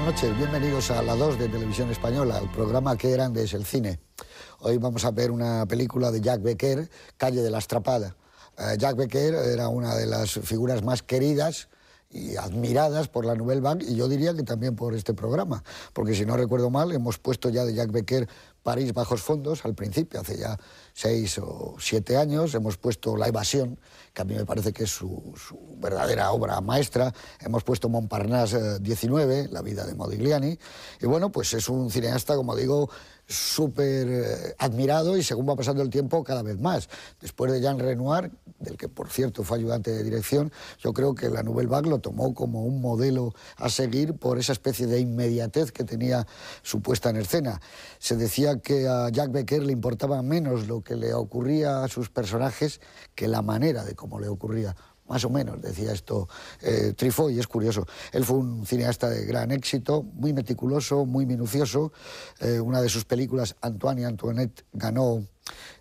Buenas noches. Bienvenidos a la 2 de Televisión Española, el programa que grande es el cine. Hoy vamos a ver una película de Jack Becker, Calle de la Estrapada. Eh, Jack Becker era una de las figuras más queridas y admiradas por la Nouvelle Vague y yo diría que también por este programa, porque si no recuerdo mal hemos puesto ya de Jack Becker París bajos fondos al principio, hace ya seis o siete años, hemos puesto La evasión, que a mí me parece que es su, verdadera obra maestra, hemos puesto Montparnasse 19, La vida de Modigliani, y bueno, pues es un cineasta, como digo, súper eh, admirado y según va pasando el tiempo cada vez más. Después de Jean Renoir, del que por cierto fue ayudante de dirección, yo creo que la Nouvelle Vague lo tomó como un modelo a seguir por esa especie de inmediatez que tenía su puesta en escena. Se decía que a Jack Becker le importaba menos lo que le ocurría a sus personajes que la manera de cómo le ocurría más o menos, decía esto eh, Trifó, y es curioso. Él fue un cineasta de gran éxito, muy meticuloso, muy minucioso. Eh, una de sus películas, Antoine y Antoinette, ganó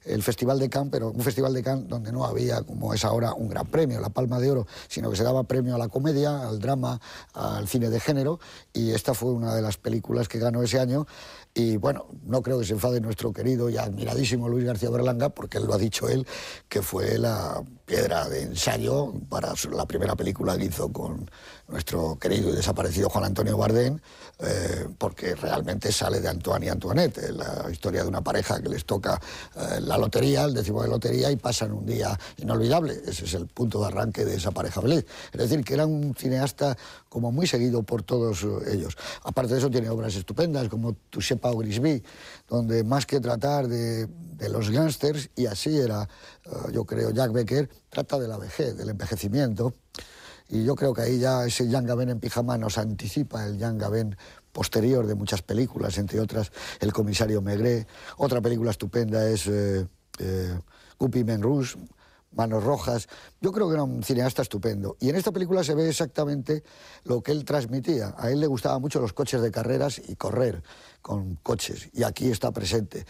el Festival de Cannes, pero un Festival de Cannes donde no había, como es ahora, un gran premio, la Palma de Oro, sino que se daba premio a la comedia, al drama, al cine de género, y esta fue una de las películas que ganó ese año. Y bueno, no creo que se enfade nuestro querido y admiradísimo Luis García Berlanga, porque él lo ha dicho él, que fue la piedra de ensayo para la primera película que hizo con nuestro querido y desaparecido Juan Antonio Bardén, eh, porque realmente sale de Antoine y Antoinette, la historia de una pareja que les toca eh, la lotería, el décimo de lotería, y pasan un día inolvidable. Ese es el punto de arranque de esa pareja feliz. Es decir, que era un cineasta como muy seguido por todos ellos. Aparte de eso, tiene obras estupendas como Touché Pau Grisby, donde más que tratar de, los gángsters, y así era, eh, yo creo, Jack Becker, trata de la vejez, del envejecimiento. Y yo creo que ahí ya ese Jan Gavin en pijama nos anticipa el Jan Gavin posterior de muchas películas, entre otras El comisario Maigret. Otra película estupenda es eh, eh Men Rouge, Manos Rojas. Yo creo que era un cineasta estupendo. Y en esta película se ve exactamente lo que él transmitía. A él le gustaban mucho los coches de carreras y correr con coches. Y aquí está presente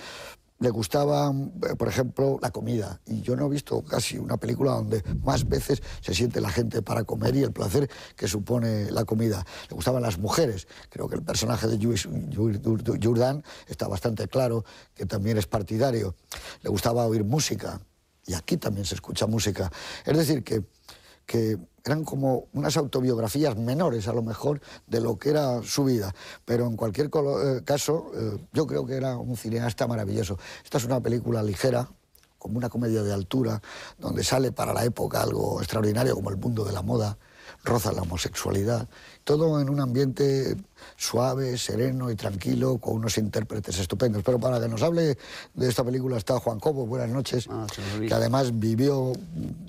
le gustaba, eh, por ejemplo, la comida. Y yo no he visto casi una película donde más veces se siente la gente para comer y el placer que supone la comida. Le gustaban las mujeres. Creo que el personaje de Jourdan está bastante claro que también es partidario. Le gustaba oír música. Y aquí también se escucha música. Es decir, que que eran como unas autobiografías menores a lo mejor de lo que era su vida, pero en cualquier eh, caso eh, yo creo que era un cineasta maravilloso. Esta es una película ligera, como una comedia de altura, donde sale para la época algo extraordinario como el mundo de la moda, roza la homosexualidad, todo en un ambiente suave, sereno y tranquilo, con unos intérpretes estupendos. Pero para que nos hable de esta película está Juan Cobo, buenas noches, ah, que además vivió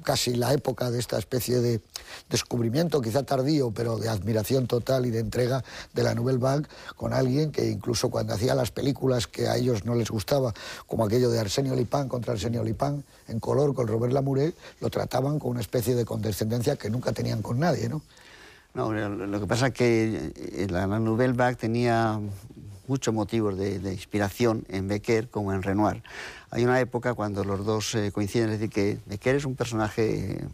casi la época de esta especie de descubrimiento, quizá tardío, pero de admiración total y de entrega de la Nouvelle Vague, con alguien que incluso cuando hacía las películas que a ellos no les gustaba, como aquello de Arsenio Lipán contra Arsenio Lipán, en color con Robert Lamoureux, lo trataban con una especie de condescendencia que nunca tenían con nadie, ¿no? No, lo que pasa es que eh, la, Nouvelle Vague tenía muchos motivos de, inspiración en Becker como en Renoir. Hay una época cuando los dos eh, coinciden, es decir, que Becker es un personaje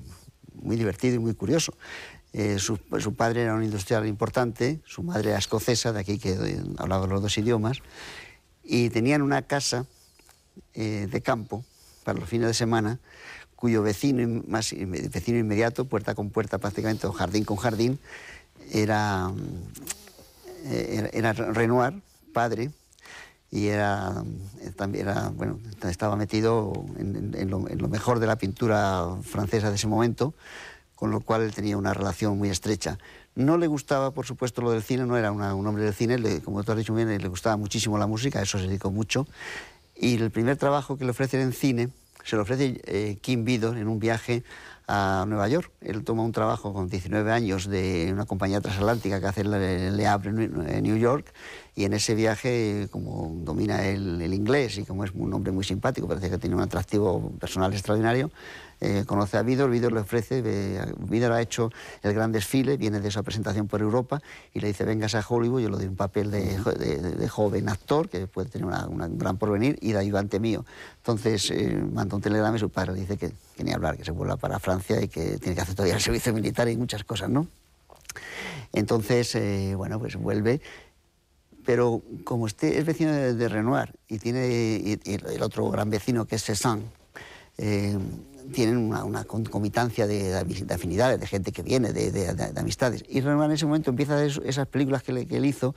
muy divertido y muy curioso. Eh, su, padre era un industrial importante, su madre era escocesa, de aquí que hablaba los dos idiomas, y tenían una casa de campo para los fines de semana cuyo vecino, más, vecino inmediato, puerta con puerta prácticamente, o jardín con jardín, era, eh, era, Renoir, padre, y era, eh, era, bueno, estaba metido en, lo, mejor de la pintura francesa de ese momento, con lo cual él tenía una relación muy estrecha. No le gustaba, por supuesto, lo del cine, no era un hombre del cine, como tú has dicho bien, le gustaba muchísimo la música, eso se dedicó mucho, y el primer trabajo que le ofrecen en cine se lo ofrece eh, Kim Vidor en un viaje a Nueva York. Él toma un trabajo con 19 años de una compañía transatlántica que hace Le Havre en New York y en ese viaje, como domina el, el inglés y como es un hombre muy simpático, parece que tiene un atractivo personal extraordinario, eh, conoce a Vidor, Vidor le ofrece, Vidor ha hecho el gran desfile, viene de esa presentación por Europa y le dice, vengas a Hollywood, yo le doy un papel de, joven actor que puede tener un gran porvenir y de ayudante mío. Entonces eh, manda un telegrama y su padre le dice que, que ni hablar, que se vuelva para Francia y que tiene que hacer todavía el servicio militar y muchas cosas, ¿no? Entonces, eh, bueno, pues vuelve pero como este es vecino de, Renoir y tiene el otro gran vecino que es Cézanne, eh, tienen una, concomitancia de, afinidades, de gente que viene, de, amistades. Y Renoir en ese momento empieza a esas películas que, él hizo,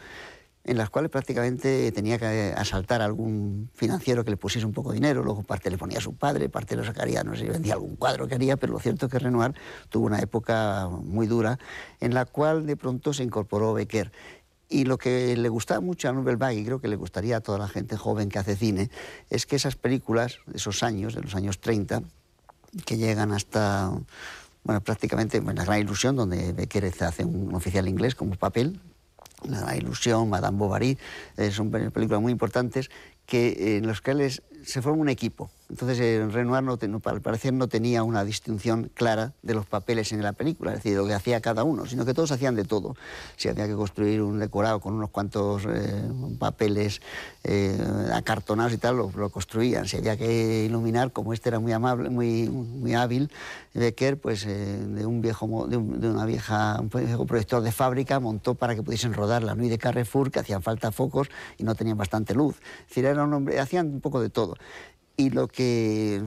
en las cuales prácticamente tenía que asaltar a algún financiero que le pusiese un poco de dinero, luego parte le ponía a su padre, parte lo sacaría, no sé, vendía algún cuadro que haría, pero lo cierto es que Renoir tuvo una época muy dura en la cual de pronto se incorporó Becker y lo que le gustaba mucho a Nobel Bag, y creo que le gustaría a toda la gente joven que hace cine, es que esas películas esos años, de los años 30, que llegan hasta, bueno, prácticamente La Gran Ilusión, donde Becker hace un oficial inglés como papel, La Gran Ilusión, Madame Bovary, eh, son películas muy importantes que, en los cuales se forma un equipo. Entonces, eh, Renoir, no, al parecer, no tenía una distinción clara de los papeles en la película, es decir, lo que hacía cada uno, sino que todos hacían de todo. Si había que construir un decorado con unos cuantos eh, papeles eh, acartonados y tal, lo, construían. Si había que iluminar, como este era muy amable, muy, muy hábil, Becker, pues de un viejo, de, una vieja, un viejo proyector de fábrica, montó para que pudiesen rodar la Nuit de Carrefour, que hacían falta focos y no tenían bastante luz. Es decir, era un hombre, hacían un poco de todo. Y lo que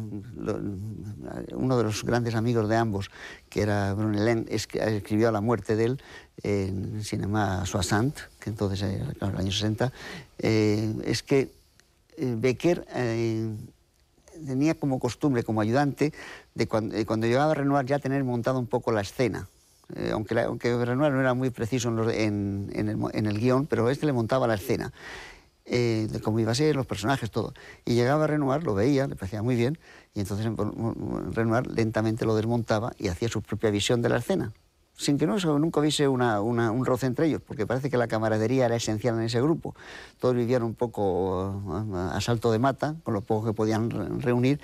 uno de los grandes amigos de ambos, que era Brunelén, escribió a la muerte de él en Cinema Soissant, que entonces era en los años 60, eh, es que eh, Becker eh, tenía como costumbre, como ayudante, de cuando, llegaba a Renoir ya tener montado un poco la escena. aunque, aunque Renoir no era muy preciso en, el, en el guion, pero este le montaba la escena eh, de cómo iba a ser, los personajes, todo. Y llegaba a Renoir, lo veía, le parecía muy bien, y entonces Renoir lentamente lo desmontaba y hacía su propia visión de la escena, sin que nunca hubiese un roce entre ellos, porque parece que la camaradería era esencial en ese grupo. Todos vivían un poco a salto de mata, con lo poco que podían reunir,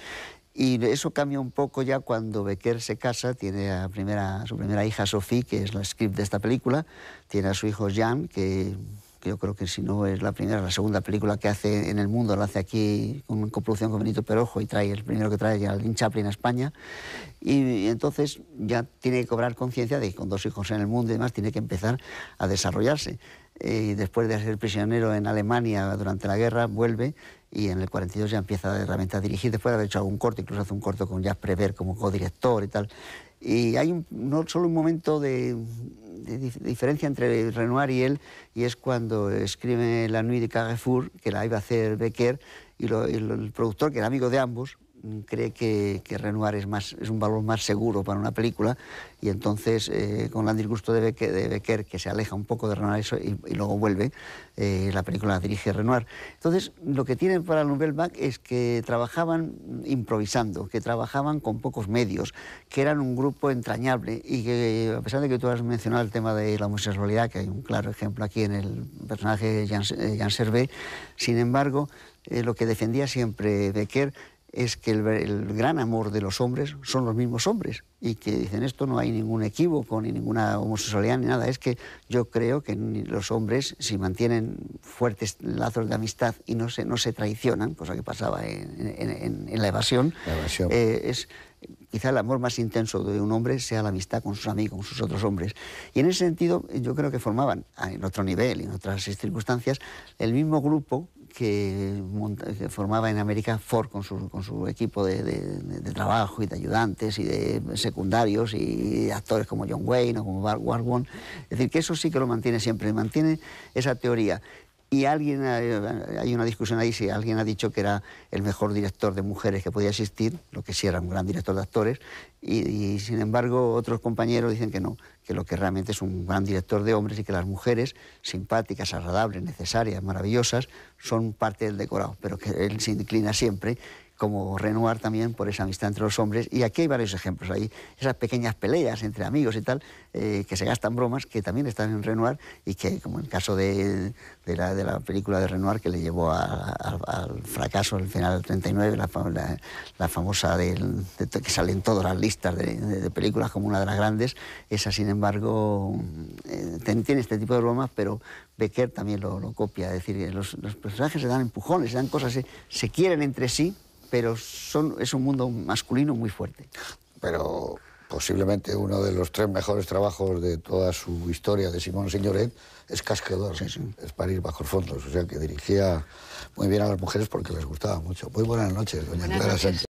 y eso cambia un poco ya cuando Becker se casa, tiene a, primera, su primera hija Sophie, que es la script de esta película, tiene a su hijo Jean, que que yo creo que si no es la primera, la segunda película que hace en el mundo, la hace aquí con coproducción con Benito Perojo y trae el primero que trae Geraldine Chaplin a España. Y, entonces ya tiene que cobrar conciencia de que con dos hijos en el mundo y demás tiene que empezar a desarrollarse. Y después de ser prisionero en Alemania durante la guerra, vuelve y en el 42 ya empieza realmente a dirigir, después de haber hecho algún corto, incluso hace un corto con Jacques Prévert como codirector y tal. Y hay no solo un momento de, diferencia entre Renoir y él, y es cuando escribe La Nuit de Carrefour, que la iba a hacer Becker, y el productor, que era amigo de ambos, cree que, Renoir es, más, es un valor más seguro para una película y entonces eh, con el disgusto de Becker, de Becker, que se aleja un poco de Renoir y, luego vuelve, eh, la película la dirige Renoir. Entonces lo que tienen para el Nouvelle Vague es que trabajaban improvisando, que trabajaban con pocos medios, que eran un grupo entrañable y que a pesar de que tú has mencionado el tema de la homosexualidad, que hay un claro ejemplo aquí en el personaje de Jean, Jean Servet, sin embargo, eh, lo que defendía siempre Becker es que el, gran amor de los hombres son los mismos hombres y que dicen esto no hay ningún equívoco ni ninguna homosexualidad ni nada. Es que yo creo que los hombres, si mantienen fuertes lazos de amistad y no se, no se traicionan, cosa que pasaba en, la evasión, eh, es quizá el amor más intenso de un hombre sea la amistad con sus amigos, con sus otros hombres. Y en ese sentido yo creo que formaban, en otro nivel y en otras circunstancias, el mismo grupo que, formaba en América Ford con su, con su equipo de, de, trabajo y de ayudantes y de secundarios y actores como John Wayne o como Bart Warwon. Es decir, que eso sí que lo mantiene siempre, mantiene esa teoría. Y alguien, eh, hay una discusión ahí si alguien ha dicho que era el mejor director de mujeres que podía existir, lo que sí era un gran director de actores, y, sin embargo otros compañeros dicen que no, que lo que realmente es un gran director de hombres y que las mujeres, simpáticas, agradables, necesarias, maravillosas, son parte del decorado, pero que él se inclina siempre como Renoir también por esa amistad entre los hombres. Y aquí hay varios ejemplos, hay esas pequeñas peleas entre amigos y tal, eh, que se gastan bromas, que también están en Renoir y que, como en el caso de, la, de la, película de Renoir que le llevó al fracaso al final del 39, la, la, famosa del, que sale en todas las listas de, películas como una de las grandes, esa sin embargo eh, tiene este tipo de bromas, pero Becker también lo, copia, es decir, los, personajes se dan empujones, se dan cosas, se quieren entre sí, pero son, es un mundo masculino muy fuerte. Pero posiblemente uno de los tres mejores trabajos de toda su historia de Simón Signoret, es Cascador, es París bajo fondos, o sea que dirigía muy bien a las mujeres porque les gustaba mucho. Muy buenas noches, doña Clara Sánchez.